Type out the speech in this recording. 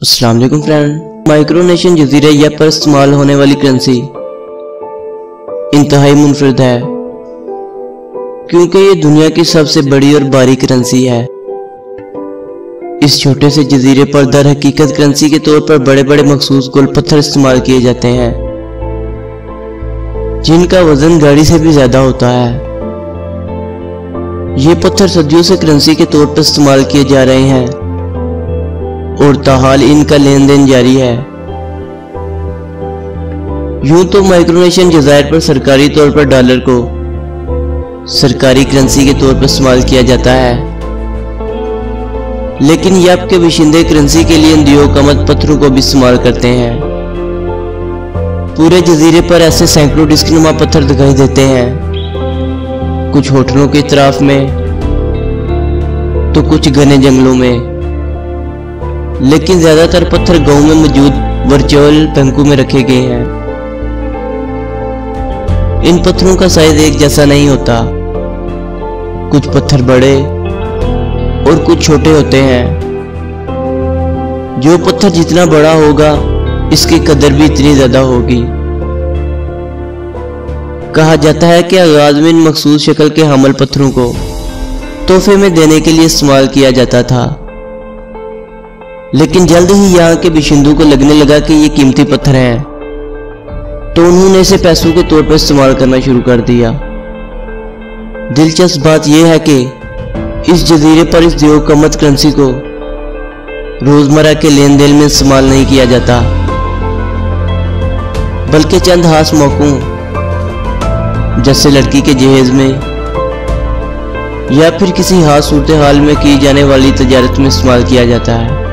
السلام علیکم فرینڈ۔ مائکرونیشن جزیرہ یا پر استعمال ہونے والی کرنسی۔ انتہائی منفرد ہے۔ کیونکہ یہ دنیا کی سب سے بڑی اور باری کرنسی ہے۔ اس چھوٹے سے جزیرے پر در حقیقت کرنسی کے طور پر بڑے بڑے مخصوص گول پتھر استعمال کیے جاتے ہیں۔ جن کا وزن گاڑی سے بھی زیادہ ہوتا ہے۔ یہ پتھر صدیوں سے کرنسی کے طور پر استعمال کیے جا رہے ہیں۔ اور تاحال ان کا لین دین جاری ہے۔ یوں تو مائکرونیشن جزائر پر سرکاری طور پر ڈالر کو سرکاری کرنسی کے طور پر استعمال کیا جاتا ہے۔ لیکن یہ کے بشندے کرنسی کے لیے اندیو کمت پتھروں کو بھی استعمال کرتے ہیں۔ پورے جزیرے پر ایسے سینکڑوں ڈسک نما پتھر دکھائی دیتے ہیں۔ کچھ ہوٹلوں کے اطراف میں تو کچھ گھنے جنگلوں میں۔ لیکن زیادہ تر پتھر گاؤں میں موجود ورچوئل بینکوں میں رکھے گئے ہیں۔ ان پتھروں کا سائز ایک جیسا نہیں ہوتا۔ کچھ پتھر بڑے اور کچھ چھوٹے ہوتے ہیں۔ جو پتھر جتنا بڑا ہوگا، اس کی قدر بھی اتنی زیادہ ہوگی۔ کہا جاتا ہے کہ آغاز میں ان مخصوص شکل کے حمل پتھروں کو تحفے میں دینے کے لیے استعمال کیا جاتا تھا۔ لیکن جلد ہی یہاں کے بشندوں کو لگنے لگا کہ یہ قیمتی پتھر ہیں۔ تو انہوں نے اسے پیسوں کے طور پر استعمال کرنا شروع کر دیا۔ دلچسپ بات یہ ہے کہ اس جزیرے پر اس دیو کمت کرنسی کو روزمرہ کے لین دین میں استعمال نہیں کیا جاتا۔ بلکہ چند خاص موقعوں جیسے لڑکی کے جہیز میں یا پھر کسی خاص صورتحال میں کی جانے والی تجارت میں استعمال کیا جاتا ہے۔